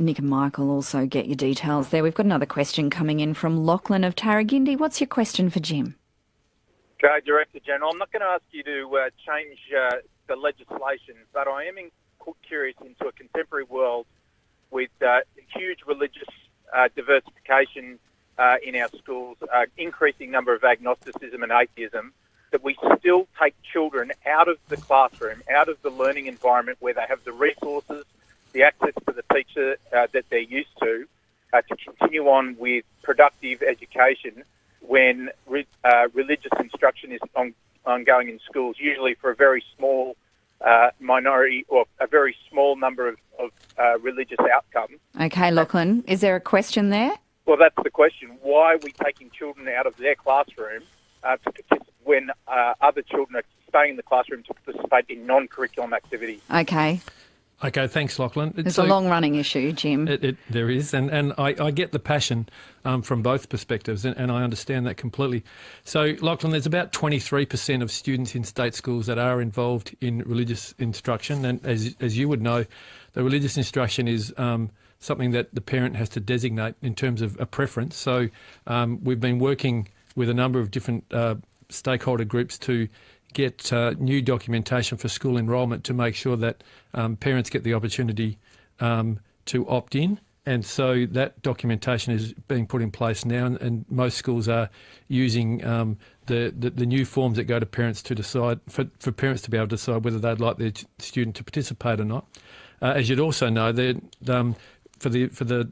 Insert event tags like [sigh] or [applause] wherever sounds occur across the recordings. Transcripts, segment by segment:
Nick and Michael also get your details there. We've got another question coming in from Lachlan of Tarragindi. What's your question for Jim? Okay, Director General, I'm not going to ask you to uh, change uh, the legislation, but I am in, curious into a contemporary world with uh, huge religious uh, diversification uh, in our schools, uh, increasing number of agnosticism and atheism, that we still take children out of the classroom, out of the learning environment where they have the resources, the access to the teacher uh, that they're used to, uh, to continue on with productive education when re- uh, religious instruction is on, ongoing in schools, usually for a very small uh, minority or a very small number of, of uh, religious outcomes. Okay, Lachlan, is there a question there? Well, that's the question. Why are we taking children out of their classroom uh, to, when uh, other children are staying in the classroom to participate in non-curriculum activities? Okay. Okay, thanks, Lachlan. It's so, a long running issue, Jim. It, it, there is, and, and I, I get the passion um, from both perspectives, and, and, I understand that completely. So, Lachlan, there's about 23% of students in state schools that are involved in religious instruction, and as, as you would know, the religious instruction is um, something that the parent has to designate in terms of a preference. So, um, we've been working with a number of different uh, stakeholder groups to get uh, new documentation for school enrolment to make sure that um, parents get the opportunity um, to opt in. And so that documentation is being put in place now, and, and most schools are using um, the, the, the, new forms that go to parents to decide, for, for parents to be able to decide whether they'd like their student to participate or not. Uh, as you'd also know, um, for the for the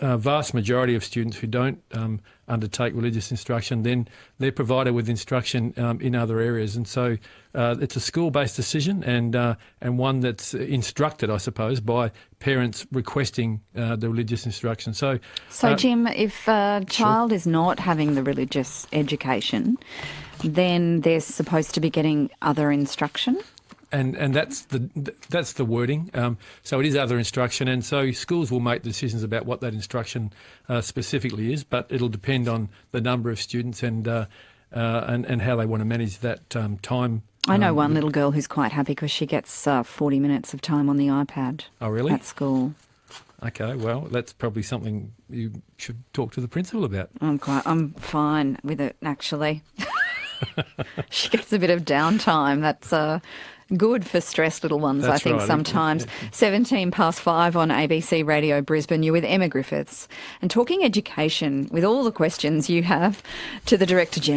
uh, vast majority of students who don't um, undertake religious instruction, then they're provided with instruction um, in other areas, and so uh, it's a school-based decision and uh, and one that's instructed, I suppose, by parents requesting uh, the religious instruction. So, so uh, Jim, if a child sure. is not having the religious education, then they're supposed to be getting other instruction and and that's the that's the wording. Um, so it is other instruction, and so schools will make decisions about what that instruction uh, specifically is, but it'll depend on the number of students and uh, uh, and and how they want to manage that um, time. I know um, one little girl who's quite happy because she gets uh, forty minutes of time on the iPad. Oh, really? At school. Okay, well, that's probably something you should talk to the principal about. I'm quite, I'm fine with it actually. [laughs] she gets a bit of downtime. That's uh, good for stressed little ones, That's I think, right. sometimes. 17 past five on ABC Radio Brisbane. You're with Emma Griffiths and talking education with all the questions you have to the Director General.